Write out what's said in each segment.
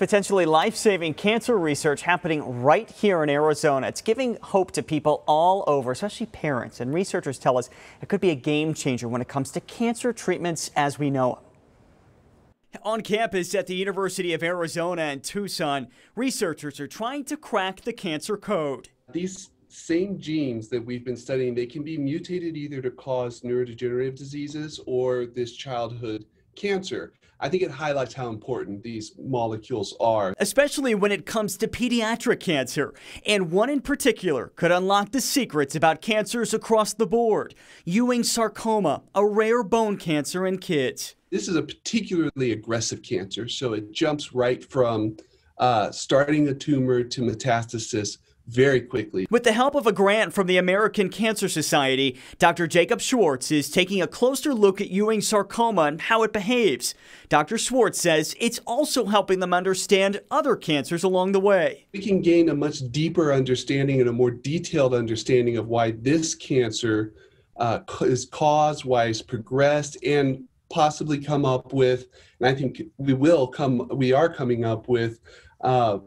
Potentially life-saving cancer research happening right here in Arizona. It's giving hope to people all over, especially parents. And researchers tell us it could be a game changer when it comes to cancer treatments as we know them. On campus at the University of Arizona in Tucson, researchers are trying to crack the cancer code. These same genes that we've been studying, they can be mutated either to cause neurodegenerative diseases or this childhood cancer. I think it highlights how important these molecules are. Especially when it comes to pediatric cancer. And one in particular could unlock the secrets about cancers across the board. Ewing sarcoma, a rare bone cancer in kids. This is a particularly aggressive cancer, so it jumps right from uh, starting a tumor to metastasis very quickly. With the help of a grant from the American Cancer Society, Dr. Jacob Schwartz is taking a closer look at Ewing sarcoma and how it behaves. Dr. Schwartz says it's also helping them understand other cancers along the way. We can gain a much deeper understanding and a more detailed understanding of why this cancer uh, is caused, why it's progressed, and possibly come up with, and I think we will come, we are coming up with uh,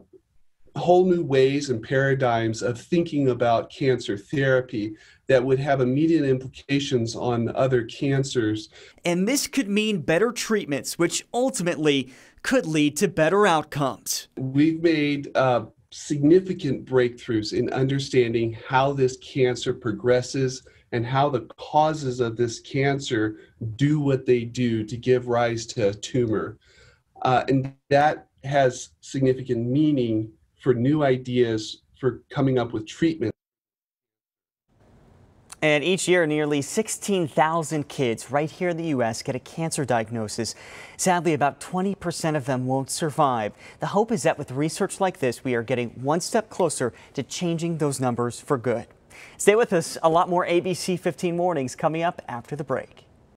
whole new ways and paradigms of thinking about cancer therapy that would have immediate implications on other cancers. And this could mean better treatments, which ultimately could lead to better outcomes. We've made uh, significant breakthroughs in understanding how this cancer progresses and how the causes of this cancer do what they do to give rise to a tumor. Uh, and that has significant meaning for new ideas for coming up with treatment. And each year, nearly 16,000 kids right here in the U.S. get a cancer diagnosis. Sadly, about 20% of them won't survive. The hope is that with research like this, we are getting one step closer to changing those numbers for good. Stay with us. A lot more ABC 15 mornings coming up after the break.